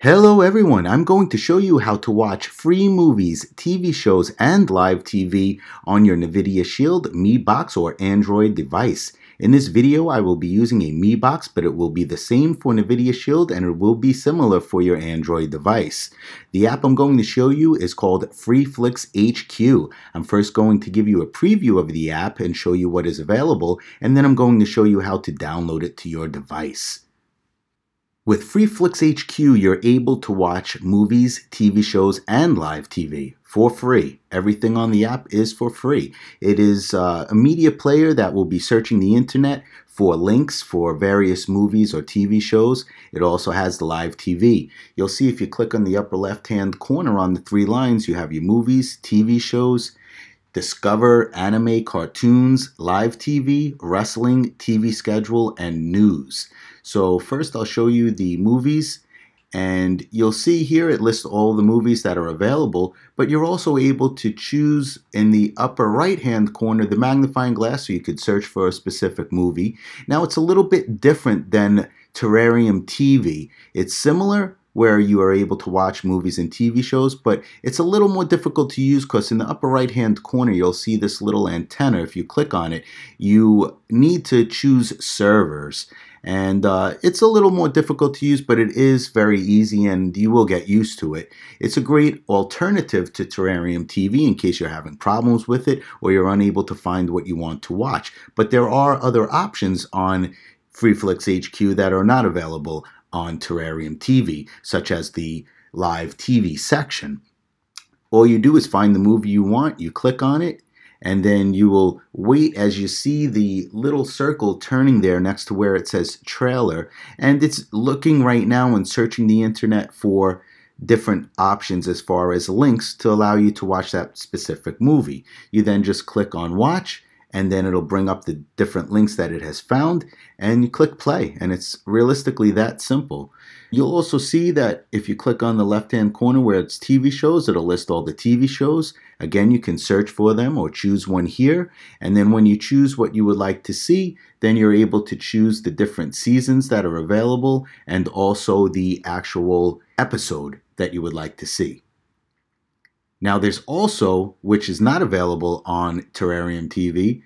Hello everyone, I'm going to show you how to watch free movies, TV shows, and live TV on your NVIDIA Shield Mi Box or Android device. In this video, I will be using a Mi Box, but it will be the same for NVIDIA Shield and it will be similar for your Android device. The app I'm going to show you is called FreeFlix HQ. I'm first going to give you a preview of the app and show you what is available, and then I'm going to show you how to download it to your device. With FreeFlix HQ, you're able to watch movies, TV shows, and live TV for free. Everything on the app is for free. It is uh, a media player that will be searching the internet for links for various movies or TV shows. It also has the live TV. You'll see if you click on the upper left hand corner on the three lines, you have your movies, TV shows, Discover anime, cartoons, live TV, wrestling, TV schedule, and news. So first I'll show you the movies and you'll see here it lists all the movies that are available, but you're also able to choose in the upper right hand corner the magnifying glass so you could search for a specific movie. Now it's a little bit different than Terrarium TV. It's similar, where you are able to watch movies and TV shows, but it's a little more difficult to use because in the upper right hand corner you'll see this little antenna. If you click on it, you need to choose servers. And uh, it's a little more difficult to use, but it is very easy and you will get used to it. It's a great alternative to Terrarium TV in case you're having problems with it or you're unable to find what you want to watch. But there are other options on FreeFlix HQ that are not available on Terrarium TV, such as the live TV section. All you do is find the movie you want, you click on it, and then you will wait as you see the little circle turning there next to where it says trailer. And it's looking right now and searching the internet for different options as far as links to allow you to watch that specific movie. You then just click on watch and then it'll bring up the different links that it has found and you click play and it's realistically that simple. You'll also see that if you click on the left hand corner where it's TV shows, it'll list all the TV shows. Again, you can search for them or choose one here. And then when you choose what you would like to see, then you're able to choose the different seasons that are available and also the actual episode that you would like to see. Now, there's also, which is not available on Terrarium TV,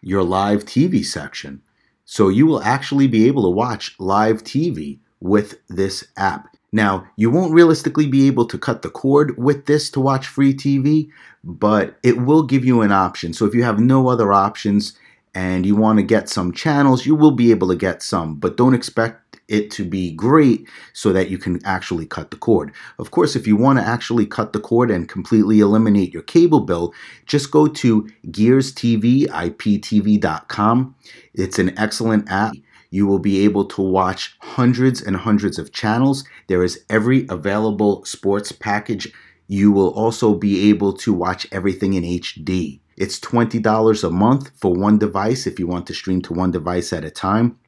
your live TV section. So you will actually be able to watch live TV with this app. Now, you won't realistically be able to cut the cord with this to watch free TV, but it will give you an option. So if you have no other options and you want to get some channels, you will be able to get some, but don't expect it to be great so that you can actually cut the cord. Of course, if you want to actually cut the cord and completely eliminate your cable bill, just go to gearstv.iptv.com. It's an excellent app. You will be able to watch hundreds and hundreds of channels. There is every available sports package. You will also be able to watch everything in HD. It's $20 a month for one device if you want to stream to one device at a time.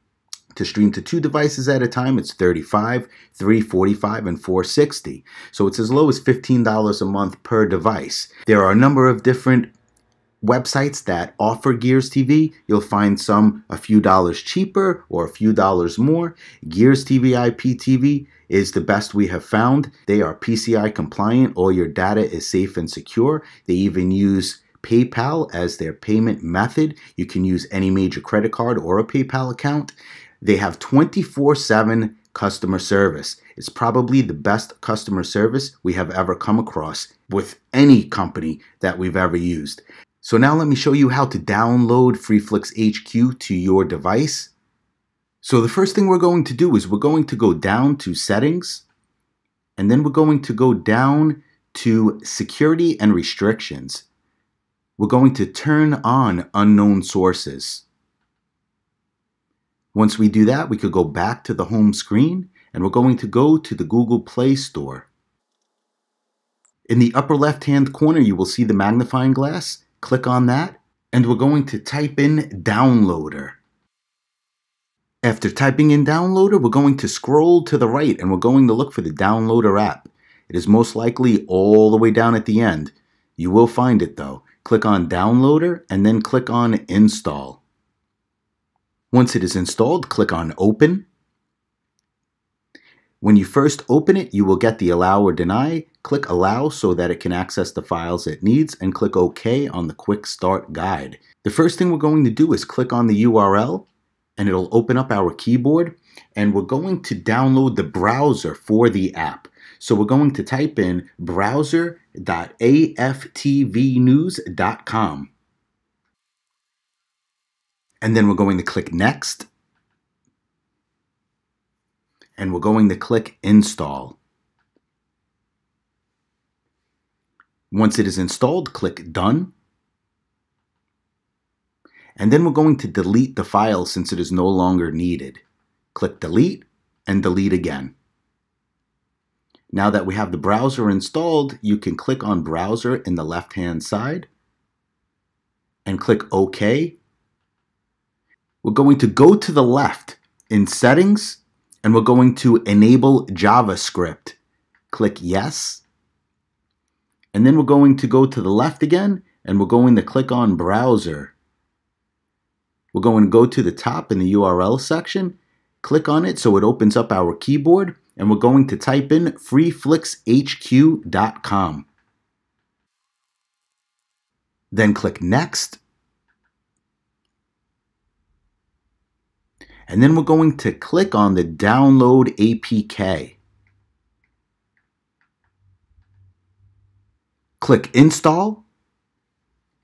To stream to two devices at a time, it's 35, 345, and 460. So it's as low as $15 a month per device. There are a number of different websites that offer Gears TV. You'll find some a few dollars cheaper or a few dollars more. Gears TV IPTV is the best we have found. They are PCI compliant. All your data is safe and secure. They even use PayPal as their payment method. You can use any major credit card or a PayPal account. They have 24 7 customer service. It's probably the best customer service we have ever come across with any company that we've ever used. So now let me show you how to download FreeFlix HQ to your device. So the first thing we're going to do is we're going to go down to settings and then we're going to go down to security and restrictions. We're going to turn on unknown sources. Once we do that, we could go back to the home screen and we're going to go to the Google Play Store. In the upper left hand corner, you will see the magnifying glass. Click on that and we're going to type in downloader. After typing in downloader, we're going to scroll to the right and we're going to look for the downloader app. It is most likely all the way down at the end. You will find it though. Click on downloader and then click on install. Once it is installed, click on Open. When you first open it, you will get the allow or deny. Click allow so that it can access the files it needs and click OK on the quick start guide. The first thing we're going to do is click on the URL and it'll open up our keyboard and we're going to download the browser for the app. So we're going to type in browser.aftvnews.com. And then we're going to click next and we're going to click install. Once it is installed, click done. And then we're going to delete the file since it is no longer needed. Click delete and delete again. Now that we have the browser installed, you can click on browser in the left hand side and click OK. We're going to go to the left in settings and we're going to enable JavaScript. Click yes. And then we're going to go to the left again and we're going to click on browser. We're going to go to the top in the URL section, click on it so it opens up our keyboard, and we're going to type in freeflixhq.com. Then click next And then we're going to click on the download APK. Click install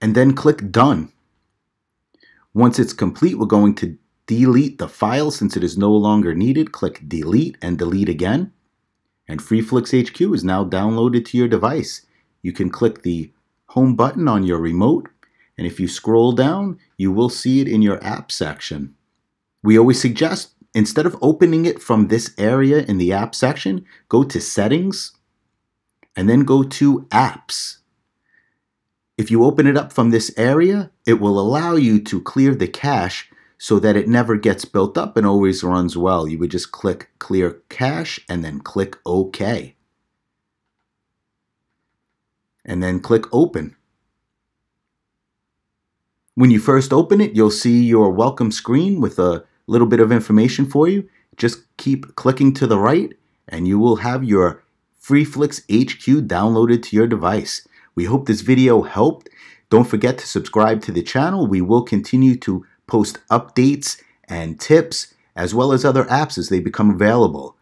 and then click done. Once it's complete, we're going to delete the file since it is no longer needed. Click delete and delete again. And FreeFlix HQ is now downloaded to your device. You can click the home button on your remote and if you scroll down, you will see it in your app section. We always suggest instead of opening it from this area in the app section, go to settings and then go to apps. If you open it up from this area, it will allow you to clear the cache so that it never gets built up and always runs well. You would just click clear cache and then click OK. And then click open. When you first open it, you'll see your welcome screen with a little bit of information for you. Just keep clicking to the right and you will have your FreeFlix HQ downloaded to your device. We hope this video helped. Don't forget to subscribe to the channel. We will continue to post updates and tips as well as other apps as they become available.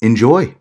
Enjoy!